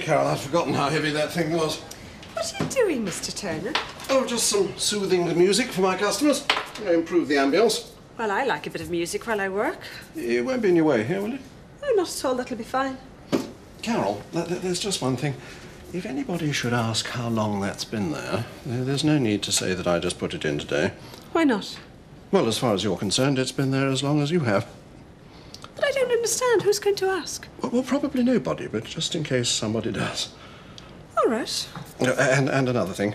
Carol, I'd forgotten how heavy that thing was. What are you doing, Mr. Turner? Oh, just some soothing music for my customers. Improve the ambience. Well, I like a bit of music while I work. It won't be in your way here, will it? Oh, not at all. That'll be fine. Carol, th- th- there's just one thing. If anybody should ask how long that's been there, th- there's no need to say that I just put it in today. Why not? Well, as far as you're concerned, it's been there as long as you have. But I don't understand. Who's going to ask? Well, well probably nobody, but just in case somebody does. All right. Uh, and, and another thing.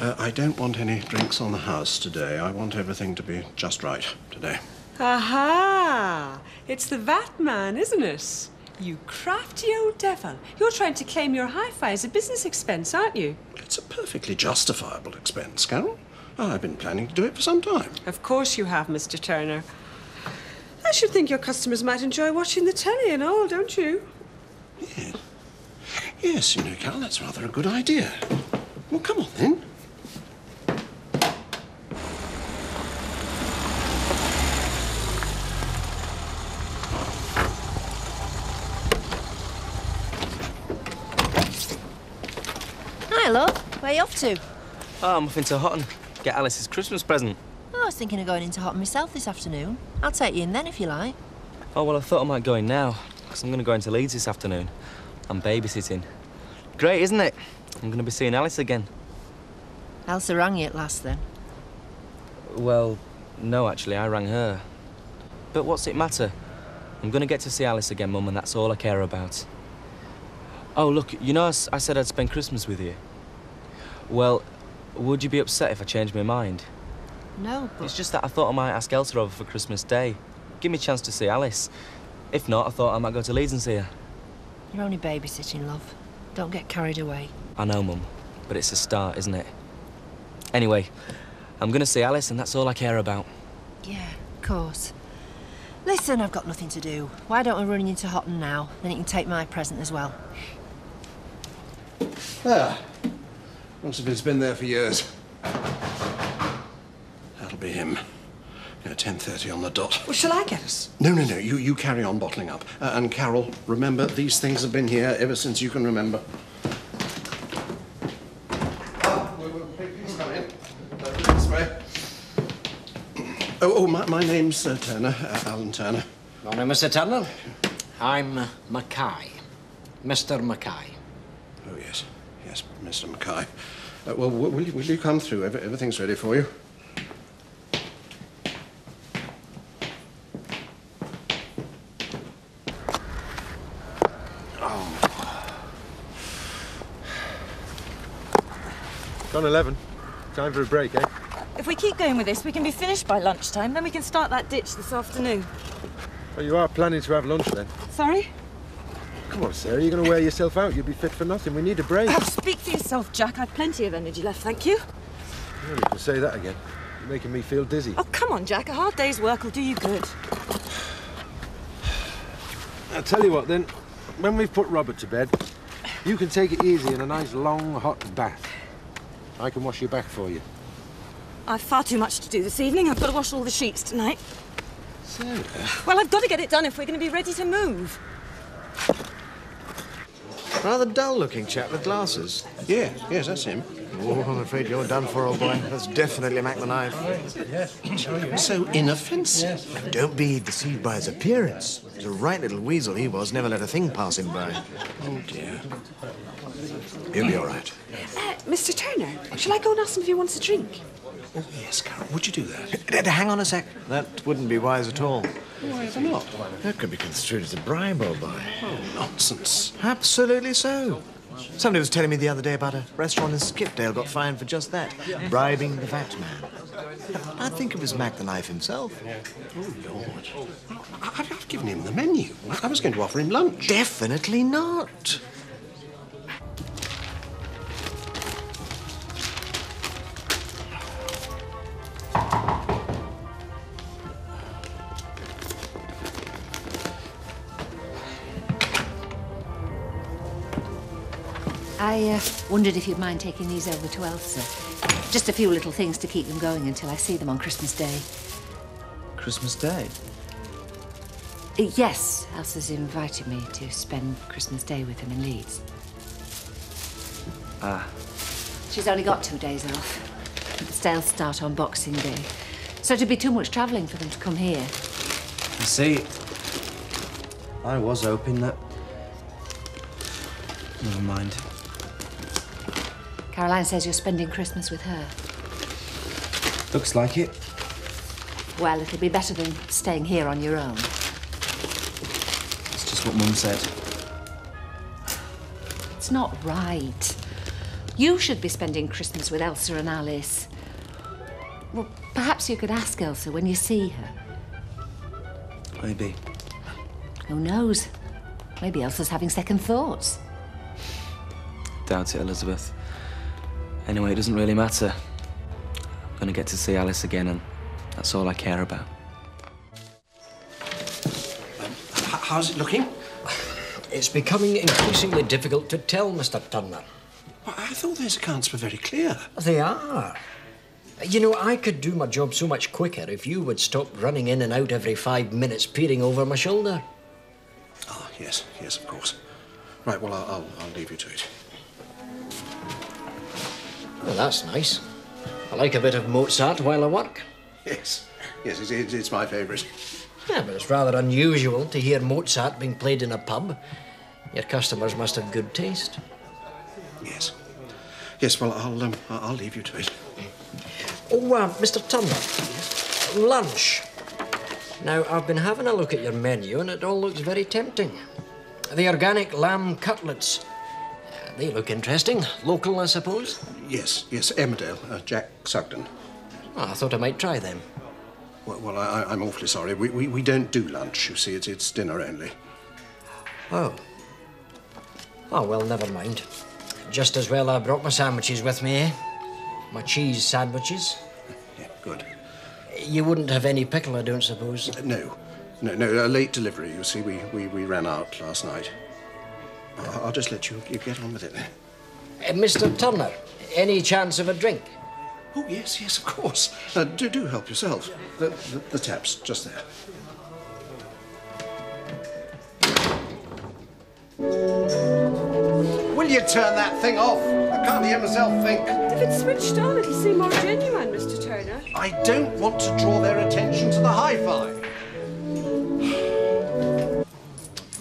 Uh, I don't want any drinks on the house today. I want everything to be just right today. Aha! It's the VAT Man, isn't it? You crafty old devil. You're trying to claim your hi-fi as a business expense, aren't you? It's a perfectly justifiable expense, Carol. I've been planning to do it for some time. Of course you have, Mr. Turner. I should think your customers might enjoy watching the telly and all, don't you? Yeah. Yes, you know, Carol, that's rather a good idea. Well, come on then. Hi, love. Where you off to? Oh, I'm off into Hotten. Get Alice's Christmas present. I was thinking of going into Hotten myself this afternoon. I'll take you in then if you like. Oh, well, I thought I might go in now, because I'm going to go into Leeds this afternoon. I'm babysitting. Great, isn't it? I'm going to be seeing Alice again. Elsa rang you at last then. Well, no, actually, I rang her. But what's it matter? I'm going to get to see Alice again, Mum, and that's all I care about. Oh, look, you know I said I'd spend Christmas with you? Well, would you be upset if I changed my mind? No, but It's just that I thought I might ask Elsa over for Christmas Day. Give me a chance to see Alice. If not, I thought I might go to Leeds and see her. you're only babysitting, love. Don't get carried away. I know, Mum, but it's a start, isn't it? Anyway, I'm going to see Alice, and that's all I care about. Yeah, of course. Listen, I've got nothing to do. Why don't I run into Hotten now? Then you can take my present as well. There. Looks as if it's been there for years. That'll be him. Yeah, 10.30 on the dot. Well, shall I get us? No, no, no. You, you carry on bottling up. Uh, and Carol, remember, these things have been here ever since you can remember. Ah. Uh. Oh, oh my, my name's uh, Turner, uh, Alan Turner. Morning, Mr. Turner. I'm uh, Mackay. Mr. Mackay. Oh, yes. Yes, Mr. Mackay. Uh, well, will you, will you come through? Everything's ready for you. Gone 11. Time for a break, eh? If we keep going with this, we can be finished by lunchtime. Then we can start that ditch this afternoon. Well, you are planning to have lunch then. Sorry? Come on, Sarah, you're going to wear yourself out. You'll be fit for nothing. We need a break. Oh, speak for yourself, Jack. I've plenty of energy left, thank you. You can say that again. You're making me feel dizzy. Oh, come on, Jack. A hard day's work will do you good. I'll tell you what, then. When we've put Robert to bed, you can take it easy in a nice, long, hot bath. I can wash your back for you. I've far too much to do this evening. I've got to wash all the sheets tonight. Sarah? Well, I've got to get it done if we're going to be ready to move. Rather dull-looking chap with glasses. Yeah, yes, that's him. Oh, I'm afraid you're done for, old boy. That's definitely Mac the Knife. So inoffensive. Don't be deceived by his appearance. He's a right little weasel he was. Never let a thing pass him by. Oh, dear. He'll be all right. Uh, Mr. Turner, shall I go and ask him if he wants a drink? Oh, yes, Carol, would you do that? D- d- Hang on a sec. That wouldn't be wise at all. Why ever not? That could be construed as a bribe, old boy. Oh, nonsense. Absolutely so. Somebody was telling me the other day about a restaurant in Skipdale got fined for just that, bribing the fat man. I think it was Mac the Knife himself. Oh, Lord. I've given him the menu. I was going to offer him lunch. Definitely not. I uh, wondered if you'd mind taking these over to Elsa. Just a few little things to keep them going until I see them on Christmas Day. Christmas Day? Uh, yes, Elsa's invited me to spend Christmas Day with them in Leeds. Ah. She's only got two days off. The sales start on Boxing Day. So it'd be too much travelling for them to come here. You see, I was hoping that. Never mind. Caroline says you're spending Christmas with her. Looks like it. Well, it'll be better than staying here on your own. It's just what Mum said. It's not right. You should be spending Christmas with Elsa and Alice. Well, perhaps you could ask Elsa when you see her. Maybe. Who knows? Maybe Elsa's having second thoughts. Doubt it, Elizabeth. Anyway, it doesn't really matter. I'm gonna get to see Alice again, and that's all I care about. H- how's it looking? It's becoming increasingly difficult to tell, Mr. Turner. Well, I thought those accounts were very clear. They are. You know, I could do my job so much quicker if you would stop running in and out every five minutes, peering over my shoulder. Ah, yes, yes, of course. Right, well, I'll, I'll, I'll leave you to it. Well, that's nice. I like a bit of Mozart while I work. Yes, yes, it's, it's, it's my favourite. Yeah, but it's rather unusual to hear Mozart being played in a pub. Your customers must have good taste. Yes. Yes, well, I'll, um, I'll leave you to it. Oh, uh, Mr. Turner. Lunch. Now, I've been having a look at your menu and it all looks very tempting. The organic lamb cutlets. They look interesting. Local, I suppose. Yes, yes, Emmerdale, uh, Jack Sugden. Oh, I thought I might try them. Well, well I, I'm awfully sorry. We, we, we don't do lunch, you see. It's, it's dinner only. Oh. Oh, well, never mind. Just as well I brought my sandwiches with me, eh? My cheese sandwiches. Yeah, good. You wouldn't have any pickle, I don't suppose. No, no, no, a late delivery, you see. We, we, we ran out last night. I'll, I'll just let you, you get on with it. Uh, Mr. Turner, any chance of a drink? Oh, yes, yes, of course. Uh, do, do help yourself. The, the, the tap's just there. Will you turn that thing off? I can't hear myself think. If it's switched on, it'll seem more genuine, Mr. Turner. I don't want to draw their attention to the hi-fi.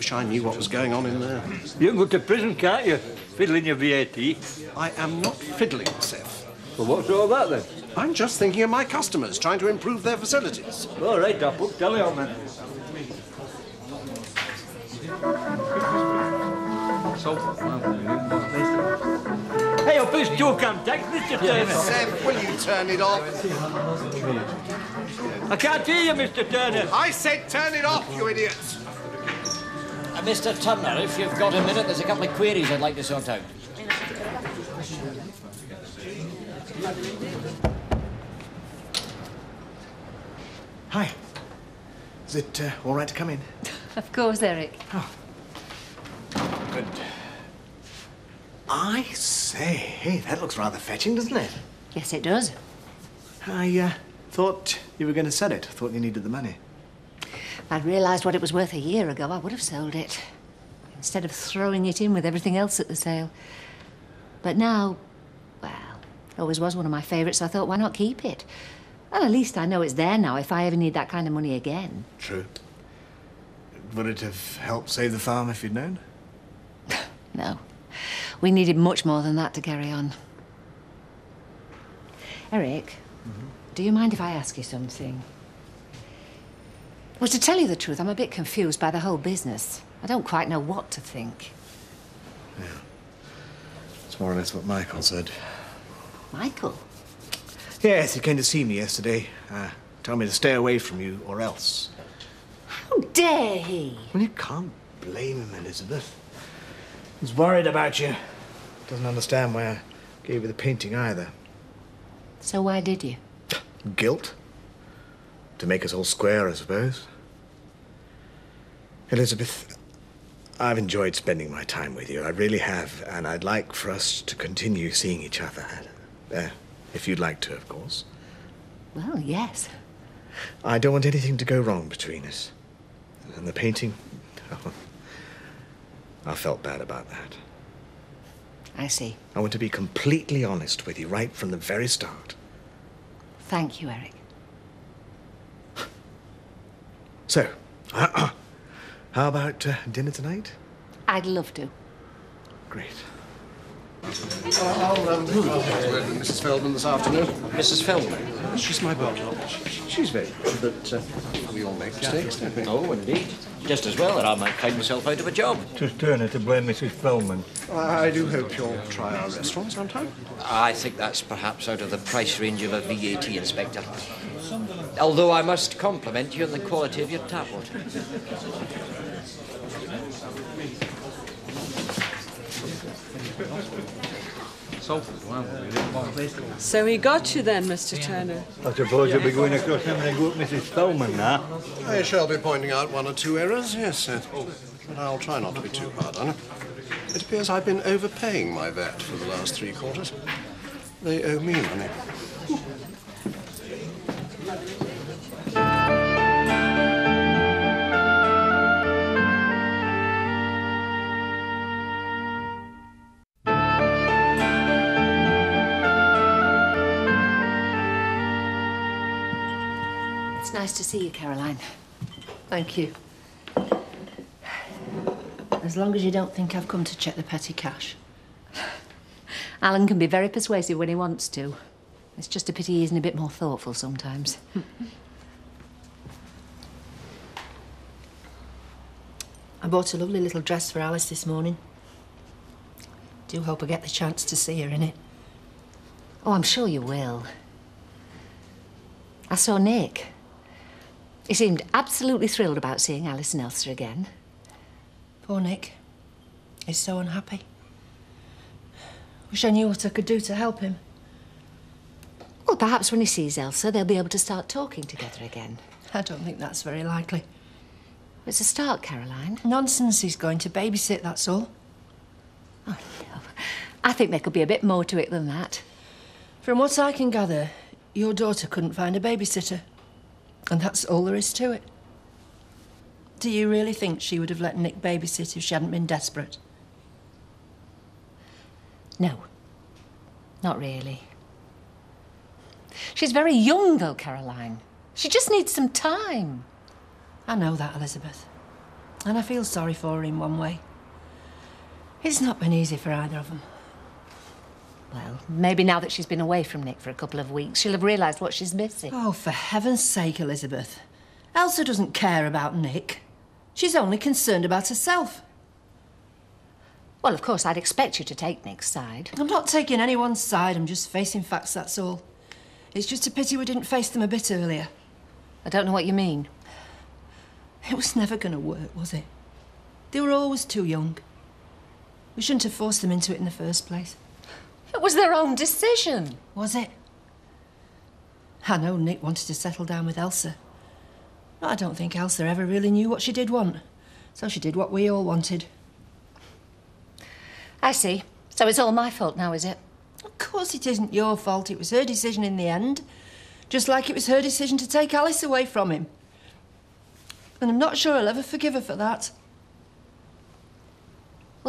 Wish I knew what was going on in there. You can go to prison, can't you? Fiddling your VAT. I am not fiddling, Seth. Well, what's all that then? I'm just thinking of my customers, trying to improve their facilities. All right, I'll put telly on then. Hey, please do come text, Mr. Turner. Seth, will you turn it off? I can't hear you, Mr. Turner. I said turn it off, you idiot! Mr. Turner, if you've got a minute, there's a couple of queries I'd like to sort out. Hi. Is it uh, all right to come in? Of course, Eric. Oh. Good. I say, hey, that looks rather fetching, doesn't it? Yes, it does. I uh, thought you were going to sell it. I thought you needed the money. I'd realised what it was worth a year ago, I would have sold it. Instead of throwing it in with everything else at the sale. But now, well, it always was one of my favourites, so I thought, why not keep it? Well, at least I know it's there now if I ever need that kind of money again. True. Would it have helped save the farm if you'd known? No. We needed much more than that to carry on. Eric, mm-hmm. do you mind if I ask you something? Well, to tell you the truth, I'm a bit confused by the whole business. I don't quite know what to think. Yeah. It's more or less what Michael said. Michael? Yes, he came to see me yesterday. Uh, told me to stay away from you or else. How dare he? Well, you can't blame him, Elizabeth. He's worried about you. Doesn't understand why I gave you the painting either. So why did you? Guilt? To make us all square, I suppose. Elizabeth, I've enjoyed spending my time with you. I really have, and I'd like for us to continue seeing each other. Uh, if you'd like to, of course. Well, yes. I don't want anything to go wrong between us. And the painting, Oh, I felt bad about that. I see. I want to be completely honest with you right from the very start. Thank you, Eric. So, how about uh, dinner tonight? I'd love to. Great. I'll, um, I'll have a word with Mrs. Feldmann this afternoon. Mrs. Feldmann? She's my butler. She's very good, but uh, we all make mistakes, don't we? Oh, indeed. Just as well that I might find myself out of a job. Just Turner to blame Mrs. Feldmann. I do hope you'll try our restaurant sometime. I think that's perhaps out of the price range of a VAT inspector. Although I must compliment you on the quality of your tap water. So he got you then, Mr. Turner. I suppose you'll be going across them and go up Mrs. Feldmann now. I shall be pointing out one or two errors, yes, uh, but I'll try not to be too hard on her. It appears I've been overpaying my VAT for the last three quarters. They owe me money. It's see you, Caroline. Thank you. As long as you don't think I've come to check the petty cash. Alan can be very persuasive when he wants to. It's just a pity he isn't a bit more thoughtful sometimes. I bought a lovely little dress for Alice this morning. Do hope I get the chance to see her in it. Oh, I'm sure you will. I saw Nick. He seemed absolutely thrilled about seeing Alice and Elsa again. Poor Nick. He's so unhappy. Wish I knew what I could do to help him. Well, perhaps when he sees Elsa, they'll be able to start talking together again. I don't think that's very likely. It's a start, Caroline. Nonsense. He's going to babysit, that's all. Oh, no. I think there could be a bit more to it than that. From what I can gather, your daughter couldn't find a babysitter. And that's all there is to it. Do you really think she would have let Nick babysit if she hadn't been desperate? No. Not really. She's very young, though, Caroline. She just needs some time. I know that, Elizabeth. And I feel sorry for her in one way. It's not been easy for either of them. Well, maybe now that she's been away from Nick for a couple of weeks, she'll have realised what she's missing. Oh, for heaven's sake, Elizabeth. Elsa doesn't care about Nick. She's only concerned about herself. Well, of course, I'd expect you to take Nick's side. I'm not taking anyone's side. I'm just facing facts, that's all. It's just a pity we didn't face them a bit earlier. I don't know what you mean. It was never going to work, was it? They were always too young. We shouldn't have forced them into it in the first place. It was their own decision. Was it? I know Nick wanted to settle down with Elsa. But I don't think Elsa ever really knew what she did want. So she did what we all wanted. I see. So it's all my fault now, is it? Of course it isn't your fault. It was her decision in the end. Just like it was her decision to take Alice away from him. And I'm not sure I'll ever forgive her for that.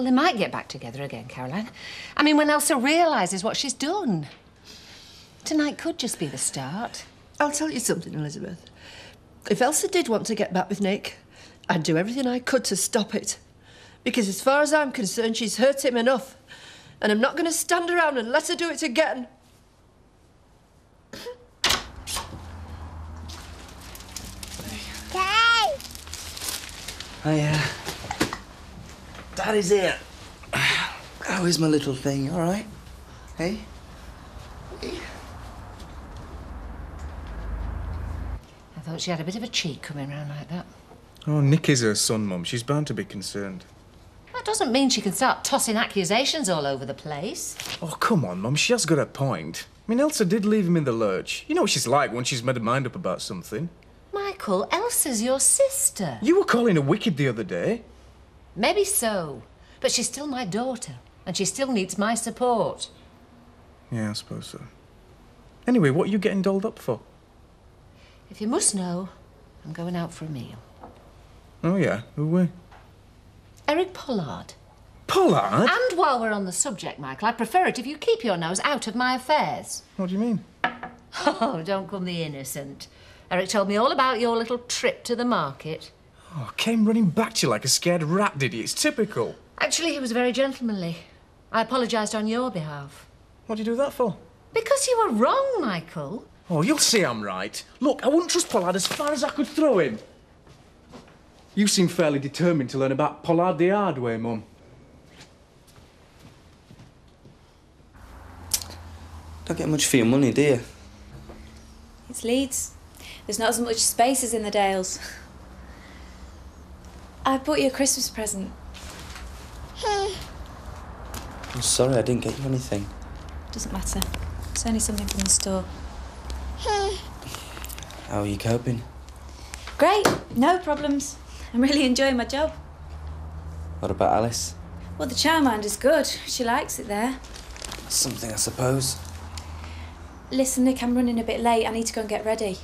Well, they might get back together again, Caroline. I mean, when Elsa realises what she's done. Tonight could just be the start. I'll tell you something, Elizabeth. If Elsa did want to get back with Nick, I'd do everything I could to stop it. Because as far as I'm concerned, she's hurt him enough. And I'm not going to stand around and let her do it again. I, uh... Daddy's here. How is my little thing, all right? Hey? I thought she had a bit of a cheek coming round like that. Oh, Nick is her son, Mum. She's bound to be concerned. That doesn't mean she can start tossing accusations all over the place. Oh, come on, Mum. She has got a point. I mean, Elsa did leave him in the lurch. You know what she's like when she's made her mind up about something. Michael, Elsa's your sister. You were calling her wicked the other day. Maybe so, but she's still my daughter, and she still needs my support. Yeah, I suppose so. Anyway, what are you getting dolled up for? If you must know, I'm going out for a meal. Oh, yeah. Who we? Eric Pollard. Pollard? And while we're on the subject, Michael, I'd prefer it if you keep your nose out of my affairs. What do you mean? Oh, don't come the innocent. Eric told me all about your little trip to the market. Oh, came running back to you like a scared rat, did he? It's typical. Actually, he was very gentlemanly. I apologised on your behalf. What do you do that for? Because you were wrong, Michael. Oh, you'll see I'm right. Look, I wouldn't trust Pollard as far as I could throw him. You seem fairly determined to learn about Pollard the hard way, Mum. Don't get much for your money, do you? It's Leeds. There's not as much space as in the Dales. I bought you a Christmas present. I'm sorry I didn't get you anything. Doesn't matter. It's only something from the store. How are you coping? Great, no problems. I'm really enjoying my job. What about Alice? Well, the childminder's good. She likes it there. Something, I suppose. Listen, Nick, I'm running a bit late. I need to go and get ready.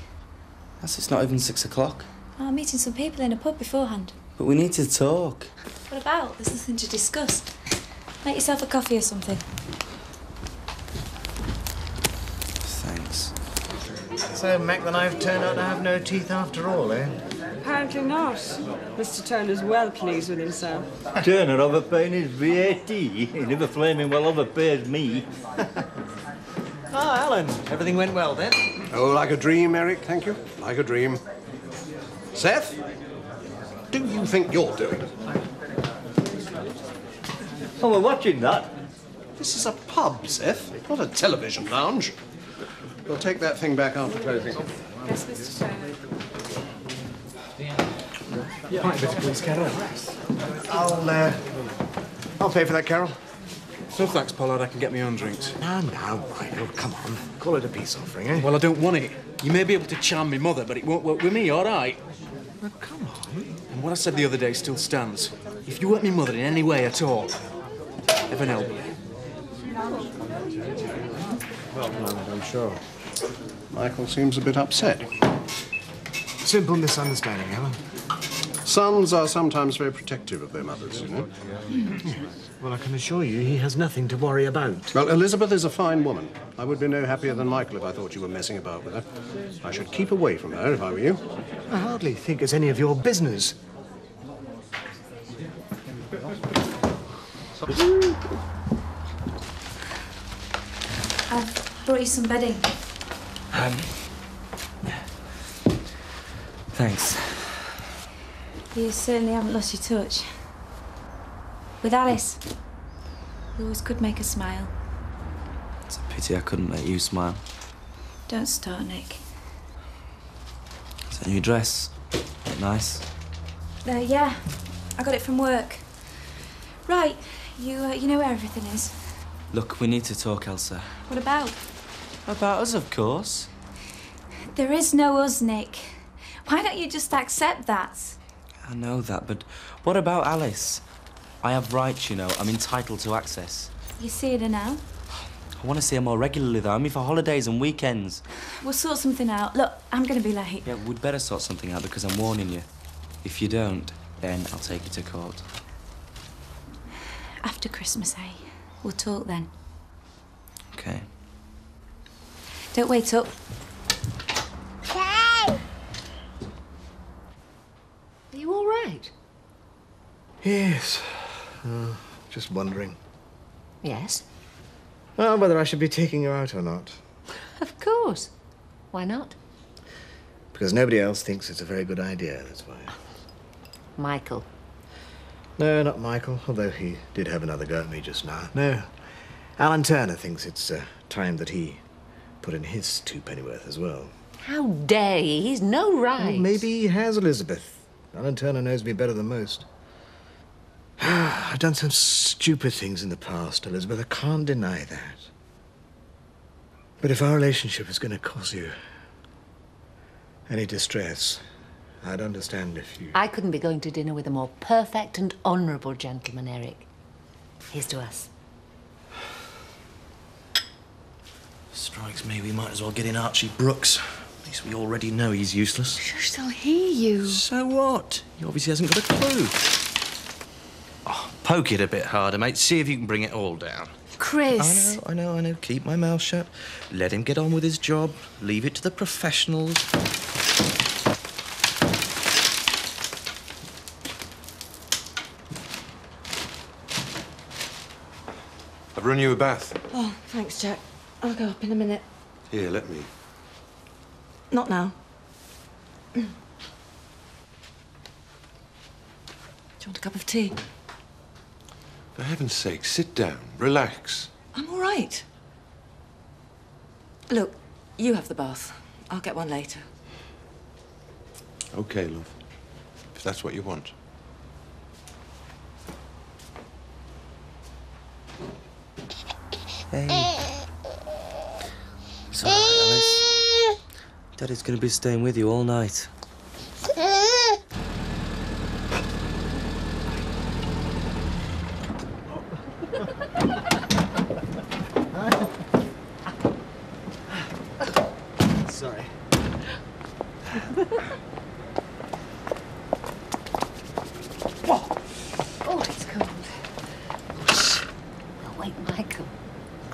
That's it's not even six o'clock. I'm meeting some people in a pub beforehand. But we need to talk. What about? There's nothing to discuss. Make yourself a coffee or something. Thanks. So Mac the Knife turned out to have no teeth after all, eh? Apparently not. Mr. Turner's well pleased with himself. Turner overpaying his VAT. He never flaming well overpays me. Ah, Alan, everything went well then? Oh, like a dream, Eric, thank you. Like a dream. Seth, do you think you're doing? Oh, we're watching that. This is a pub, Seth, not a television lounge. We'll take that thing back after closing. Yes, Mr. Turner. Might be please, Carol. I'll, uh, I'll pay for that, Carol. No thanks, Pollard. I can get my own drinks. Now, now, Michael, come on. Call it a peace offering, eh? Well, I don't want it. You may be able to charm me mother, but it won't work with me, all right? Well, come on. And what I said the other day still stands. If you hurt me mother in any way at all, heaven help you. Well, I'm sure. Michael seems a bit upset. Simple misunderstanding, Alan. Sons are sometimes very protective of their mothers, you know. Well, I can assure you he has nothing to worry about. Well, Elizabeth is a fine woman. I would be no happier than Michael if I thought you were messing about with her. I should keep away from her if I were you. I hardly think it's any of your business. I've brought you some bedding. Um. Thanks. You certainly haven't lost your touch. With Alice, you always could make her smile. It's a pity I couldn't make you smile. Don't start, Nick. That a new dress? Nice. Uh, yeah, I got it from work. Right, you uh, you know where everything is. Look, we need to talk, Elsa. What about? About us, of course. There is no us, Nick. Why don't you just accept that? I know that, but what about Alice? I have rights, you know. I'm entitled to access. You see her now. I want to see her more regularly, though. I mean, for holidays and weekends. We'll sort something out. Look, I'm going to be late. Yeah, we'd better sort something out because I'm warning you. If you don't, then I'll take you to court. After Christmas, eh? We'll talk then. Okay. Don't wait up. Are you all right? Yes. Uh, just wondering. Yes, Well, whether I should be taking you out or not. of course. Why not? Because nobody else thinks it's a very good idea, that's why. Michael. No, not Michael, although he did have another go at me just now. No. Alan Turner thinks it's uh, time that he put in his two pennyworth as well. How dare he? He's no right. Well, maybe he has, Elizabeth. Alan Turner knows me better than most. I've done some stupid things in the past, Elizabeth. I can't deny that. But if our relationship is going to cause you any distress, I'd understand if you. I couldn't be going to dinner with a more perfect and honourable gentleman, Eric. Here's to us. Strikes me we might as well get in Archie Brooks. At least we already know he's useless. Shush, they'll hear you. So what? He obviously hasn't got a clue. Oh, Poke it a bit harder, mate. See if you can bring it all down. Chris. I know, I know, I know. Keep my mouth shut. Let him get on with his job. Leave it to the professionals. Run you a bath. Oh, thanks, Jack. I'll go up in a minute. Here, let me. Not now. Do you want a cup of tea? For heaven's sake, sit down. Relax. I'm all right. Look, you have the bath. I'll get one later. Okay, love. If that's what you want. It's Alice. Daddy's gonna be staying with you all night. Sorry. Oh, it's cold. Oh, wait, Michael.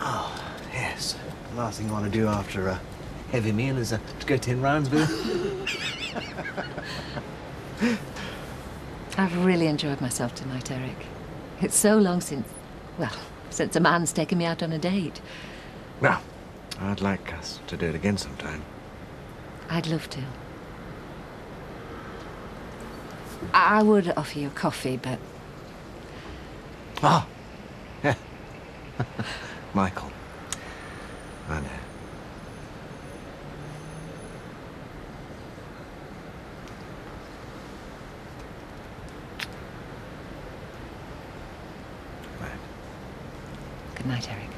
Oh, yes. The last thing I want to do after a heavy meal is uh, to go ten rounds with her. I've really enjoyed myself tonight, Eric. It's so long since, well, since a man's taken me out on a date. Well, I'd like us to do it again sometime. I'd love to. I would offer you a coffee, but Ah! Yeah. Michael. I know. Night, Eric.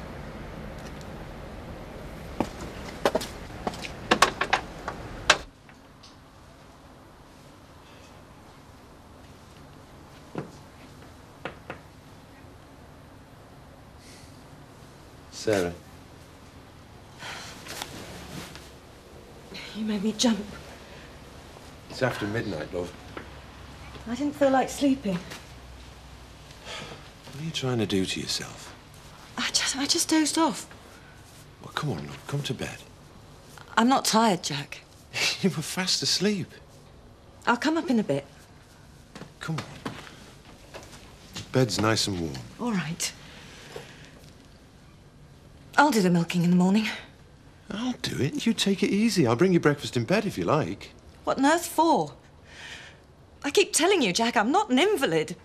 Sarah. You made me jump. It's after midnight, love. I didn't feel like sleeping. What are you trying to do to yourself? I just, dozed off. Well, come on, love. Come to bed. I'm not tired, Jack. you were fast asleep. I'll come up in a bit. Come on. Bed's nice and warm. All right. I'll do the milking in the morning. I'll do it. You take it easy. I'll bring you breakfast in bed if you like. What on earth for? I keep telling you, Jack, I'm not an invalid.